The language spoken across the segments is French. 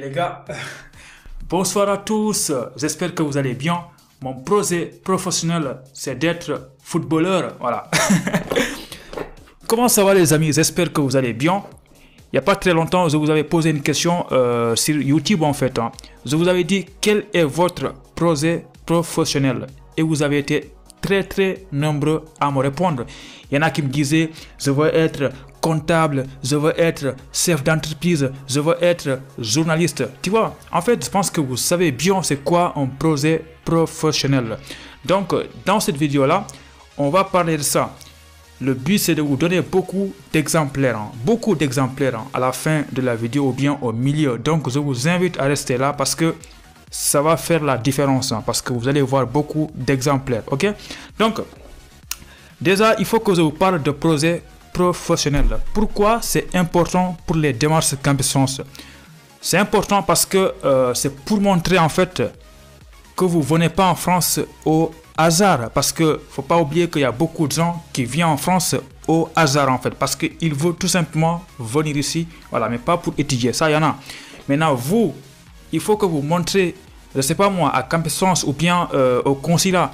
les gars, bonsoir à tous. J'espère que vous allez bien. Mon projet professionnel, c'est d'être footballeur. Voilà. Comment ça va les amis? J'espère que vous allez bien. Il n'y a pas très longtemps, je vous avais posé une question euh, sur YouTube en fait. hein. Je vous avais dit quel est votre projet professionnel? Et vous avez été très très nombreux à me répondre. Il y en a qui me disaient je veux être comptable, je veux être chef d'entreprise, je veux être journaliste. Tu vois, en fait, je pense que vous savez bien c'est quoi un projet professionnel. Donc, dans cette vidéo là, on va parler de ça. Le but c'est de vous donner beaucoup d'exemplaires, hein, beaucoup d'exemplaires hein, à la fin de la vidéo ou bien au milieu. Donc je vous invite à rester là parce que ça va faire la différence hein, parce que vous allez voir beaucoup d'exemplaires. Ok? Donc déjà il faut que je vous parle de projet professionnel. Pourquoi c'est important pour les démarches Campus C'est important parce que euh, c'est pour montrer en fait que vous venez pas en France au hasard. Parce que faut pas oublier qu'il y a beaucoup de gens qui viennent en France au hasard en fait. Parce qu'ils veulent tout simplement venir ici voilà mais pas pour étudier. Ça il y en a. Maintenant vous il faut que vous montrez je sais pas moi à Campus ou bien euh, au consulat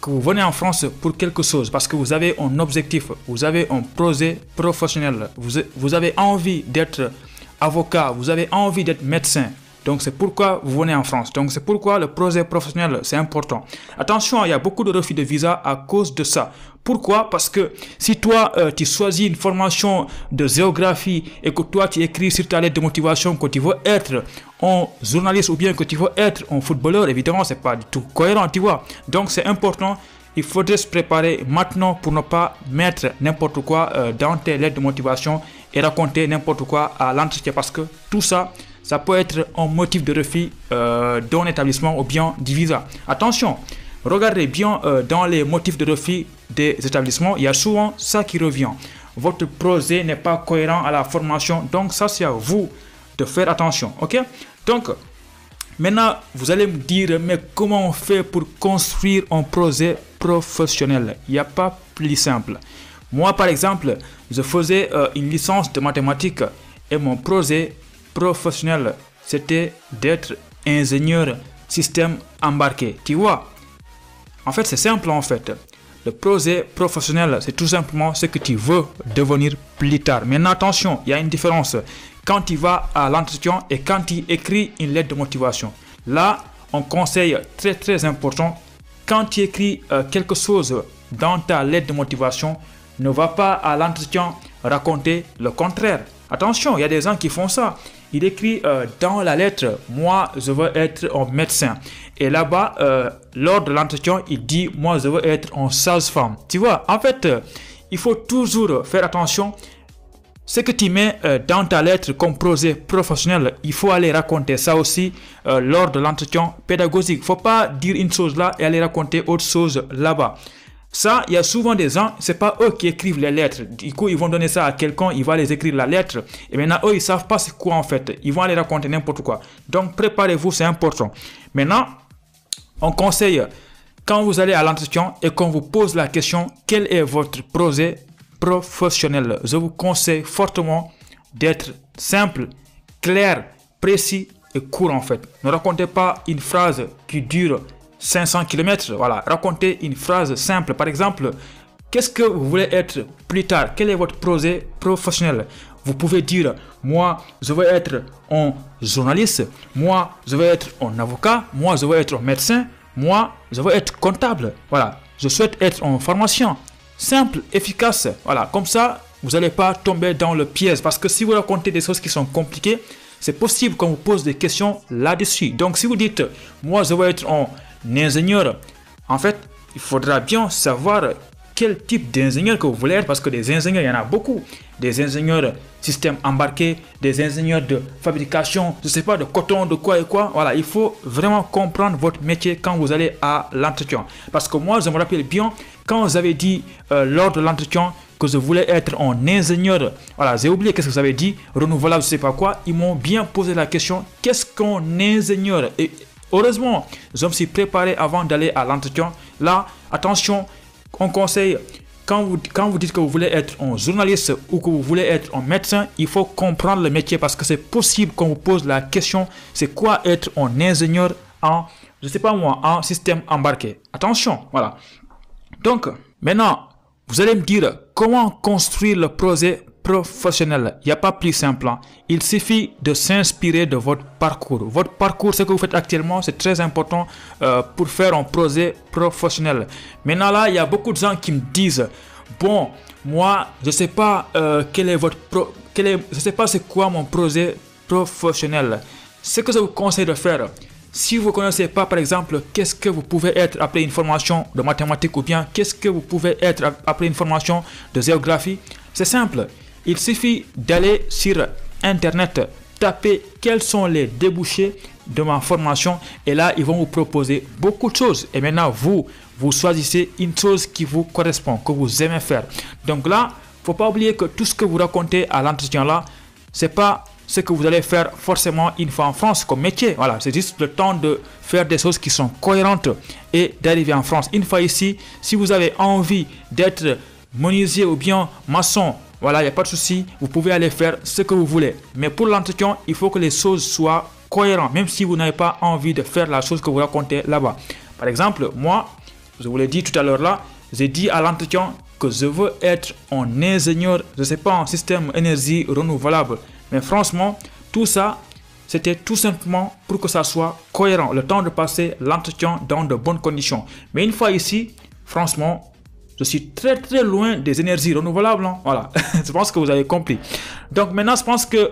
que vous venez en France pour quelque chose parce que vous avez un objectif vous avez un projet professionnel vous, vous avez envie d'être avocat vous avez envie d'être médecin donc c'est pourquoi vous venez en France. Donc c'est pourquoi le projet professionnel c'est important. Attention, il y a beaucoup de refus de visa à cause de ça. Pourquoi? Parce que si toi euh, tu choisis une formation de géographie et que toi tu écris sur ta lettre de motivation que tu veux être un journaliste ou bien que tu veux être un footballeur, évidemment c'est pas du tout cohérent, tu vois. Donc c'est important il faudrait se préparer maintenant pour ne pas mettre n'importe quoi euh, dans tes lettres de motivation et raconter n'importe quoi à l'entretien parce que tout ça, ça peut être un motif de refus euh, d'un établissement ou bien du visa. Attention, regardez bien euh, dans les motifs de refus des établissements, il y a souvent ça qui revient. Votre projet n'est pas cohérent à la formation, donc ça c'est à vous de faire attention, ok? Donc, maintenant, vous allez me dire, mais comment on fait pour construire un projet professionnel? Il n'y a pas plus simple. Moi, par exemple, je faisais euh, une licence de mathématiques et mon projet professionnel, c'était d'être ingénieur système embarqué. Tu vois? En fait, c'est simple en fait. Le projet professionnel, c'est tout simplement ce que tu veux devenir plus tard. Mais attention, il y a une différence quand tu vas à l'entretien et quand tu écris une lettre de motivation. Là, on conseille très très important, quand tu écris euh, quelque chose dans ta lettre de motivation, ne va pas à l'entretien raconter le contraire. Attention, il y a des gens qui font ça. Il écrit euh, dans la lettre, moi je veux être un médecin. Et là-bas, euh, lors de l'entretien, il dit, moi je veux être un sage-femme. Tu vois, en fait, euh, il faut toujours faire attention. Ce que tu mets dans ta lettre comme projet professionnel, il faut aller raconter ça aussi lors de l'entretien pédagogique. Il faut pas dire une chose là et aller raconter autre chose là-bas. Ça, il y a souvent des gens, c'est pas eux qui écrivent les lettres. Du coup, ils vont donner ça à quelqu'un, il va les écrire la lettre. Et maintenant, eux, ils savent pas c'est quoi en fait. Ils vont aller raconter n'importe quoi. Donc, préparez-vous, c'est important. Maintenant, on conseille, quand vous allez à l'entretien et qu'on vous pose la question, quel est votre projet professionnel? Je vous conseille fortement d'être simple, clair, précis et court en fait. Ne racontez pas une phrase qui dure 500 km. Voilà, racontez une phrase simple. Par exemple, qu'est-ce que vous voulez être plus tard? Quel est votre projet professionnel? Vous pouvez dire, moi, je veux être un journaliste. Moi, je veux être un avocat. Moi, je veux être un médecin. Moi, je veux être comptable. Voilà, je souhaite être un pharmacien. Simple, efficace. Voilà, comme ça, vous n'allez pas tomber dans le piège. Parce que si vous racontez des choses qui sont compliquées, c'est possible qu'on vous pose des questions là-dessus. Donc, si vous dites, moi, je veux être un ingénieur, en fait, il faudra bien savoir quel type d'ingénieur que vous voulez être parce que des ingénieurs, il y en a beaucoup. Des ingénieurs système embarqué, des ingénieurs de fabrication, je sais pas, de coton, de quoi et quoi. Voilà, il faut vraiment comprendre votre métier quand vous allez à l'entretien. Parce que moi, je me rappelle bien, quand vous avez dit euh, lors de l'entretien que je voulais être un ingénieur, voilà, j'ai oublié qu'est-ce que vous avez dit, renouvelable, je sais pas quoi, ils m'ont bien posé la question, qu'est-ce qu'un ingénieur? Et heureusement, je me suis préparé avant d'aller à l'entretien. Là, attention, on conseille quand vous, quand vous dites que vous voulez être un journaliste ou que vous voulez être un médecin, il faut comprendre le métier parce que c'est possible qu'on vous pose la question c'est quoi être un ingénieur en, je sais pas moi, en système embarqué. Attention, voilà. Donc, maintenant, vous allez me dire comment construire le projet professionnel. Il n'y a pas plus simple. Hein. Il suffit de s'inspirer de votre parcours. Votre parcours, ce que vous faites actuellement, c'est très important euh, pour faire un projet professionnel. Maintenant là, il y a beaucoup de gens qui me disent, bon, moi, je sais pas euh, quel est votre quel est, je sais pas c'est quoi mon projet professionnel. Ce que je vous conseille de faire, si vous ne connaissez pas, par exemple, qu'est-ce que vous pouvez être après une formation de mathématiques ou bien qu'est-ce que vous pouvez être après une formation de géographie, c'est simple. Il suffit d'aller sur Internet, taper quels sont les débouchés de ma formation et là, ils vont vous proposer beaucoup de choses. Et maintenant, vous, vous choisissez une chose qui vous correspond, que vous aimez faire. Donc là, faut pas oublier que tout ce que vous racontez à l'entretien là, c'est pas ce que vous allez faire forcément une fois en France comme métier. Voilà, c'est juste le temps de faire des choses qui sont cohérentes et d'arriver en France. Une fois ici, si vous avez envie d'être menuisier ou bien maçon voilà, il n'y a pas de souci. Vous pouvez aller faire ce que vous voulez. Mais pour l'entretien, il faut que les choses soient cohérentes, même si vous n'avez pas envie de faire la chose que vous racontez là-bas. Par exemple, moi, je vous l'ai dit tout à l'heure là, j'ai dit à l'entretien que je veux être un ingénieur, je ne sais pas, en système énergie renouvelable. Mais franchement, tout ça, c'était tout simplement pour que ça soit cohérent, le temps de passer l'entretien dans de bonnes conditions. Mais une fois ici, franchement, je suis très très loin des énergies renouvelables. Hein. Voilà, je pense que vous avez compris. Donc maintenant, je pense que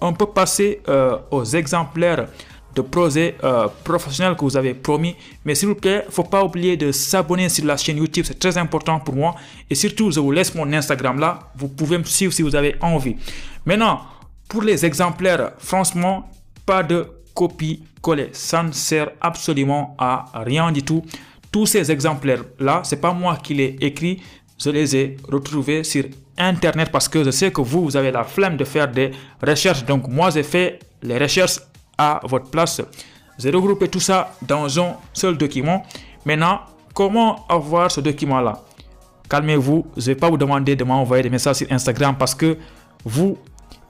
on peut passer euh, aux exemplaires de projets euh, professionnels que vous avez promis. Mais s'il vous plaît, faut pas oublier de s'abonner sur la chaîne YouTube, c'est très important pour moi. Et surtout, je vous laisse mon Instagram là. Vous pouvez me suivre si vous avez envie. Maintenant, pour les exemplaires, franchement, pas de copie-coller. Ça ne sert absolument à rien du tout tous ces exemplaires-là, c'est pas moi qui les écrit, je les ai retrouvés sur Internet parce que je sais que vous, vous avez la flemme de faire des recherches. Donc moi, j'ai fait les recherches à votre place. J'ai regroupé tout ça dans un seul document. Maintenant, comment avoir ce document-là? Calmez-vous, je ne vais pas vous demander de m'envoyer des messages sur Instagram parce que vous,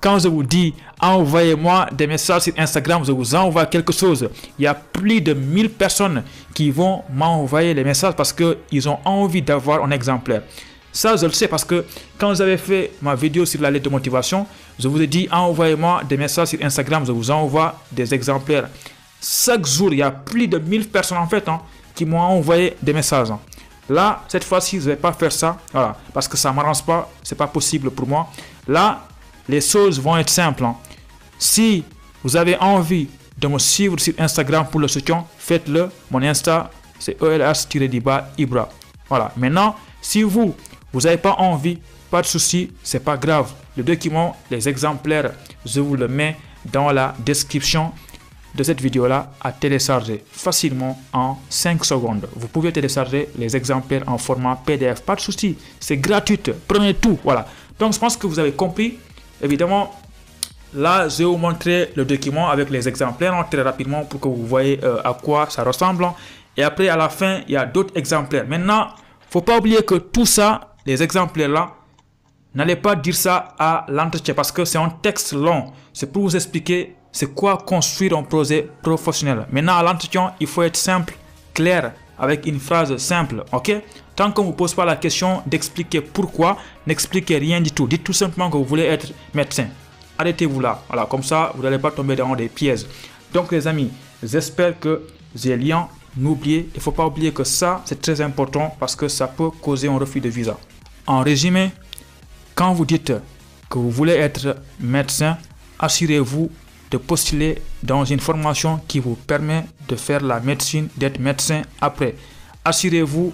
quand je vous dis envoyez-moi des messages sur Instagram, je vous envoie quelque chose. Il y a plus de 1000 personnes qui vont m'envoyer les messages parce qu'ils ont envie d'avoir un exemplaire. Ça, je le sais parce que quand j'avais fait ma vidéo sur la lettre de motivation, je vous ai dit envoyez-moi des messages sur Instagram, je vous envoie des exemplaires. Chaque jour, il y a plus de 1000 personnes en fait hein, qui m'ont envoyé des messages. Là, cette fois-ci, je ne vais pas faire ça, voilà, parce que ça ne m'arrange pas, c'est pas possible pour moi. Là, les choses vont être simples. Hein. Si vous avez envie de me suivre sur Instagram pour le soutien, faites-le. Mon Insta, c'est ELS-Ibra. Voilà. Maintenant, si vous, vous n'avez pas envie, pas de souci, c'est pas grave. Le document, les exemplaires, je vous le mets dans la description de cette vidéo-là à télécharger facilement en 5 secondes. Vous pouvez télécharger les exemplaires en format PDF, pas de souci, c'est gratuit, prenez tout, voilà. Donc je pense que vous avez compris Évidemment, là, je vais vous montrer le document avec les exemplaires hein, très rapidement pour que vous voyez euh, à quoi ça ressemble. Hein. Et après, à la fin, il y a d'autres exemplaires. Maintenant, faut pas oublier que tout ça, les exemplaires là, n'allez pas dire ça à l'entretien parce que c'est un texte long. C'est pour vous expliquer c'est quoi construire un projet professionnel. Maintenant, à l'entretien, il faut être simple, clair, avec une phrase simple, ok? Tant qu'on ne vous pose pas la question d'expliquer pourquoi, n'expliquez rien du tout. Dites tout simplement que vous voulez être médecin. Arrêtez-vous là. Voilà, comme ça, vous n'allez pas tomber dans des pièges. Donc, les amis, j'espère que j'ai lien. N'oubliez, il ne faut pas oublier que ça, c'est très important parce que ça peut causer un refus de visa. En résumé, quand vous dites que vous voulez être médecin, assurez-vous de postuler dans une formation qui vous permet de faire la médecine, d'être médecin après. Assurez-vous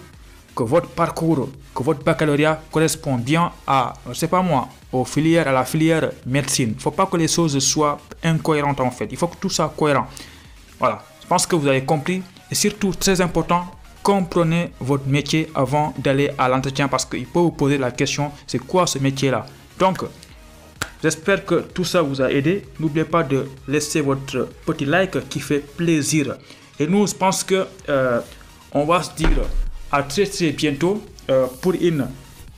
que votre parcours, que votre baccalauréat correspond bien à, je sais pas moi, aux filières, à la filière médecine. Il faut pas que les choses soient incohérentes en fait. Il faut que tout soit cohérent. Voilà. Je pense que vous avez compris. Et surtout, très important, comprenez votre métier avant d'aller à l'entretien parce qu'il peut vous poser la question, c'est quoi ce métier-là? Donc, J'espère que tout ça vous a aidé. N'oubliez pas de laisser votre petit like qui fait plaisir. Et nous, je pense que euh, on va se dire à très très bientôt euh, pour une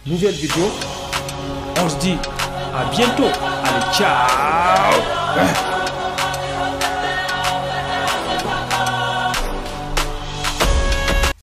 nouvelle vidéo. On se dit à bientôt. Allez, ciao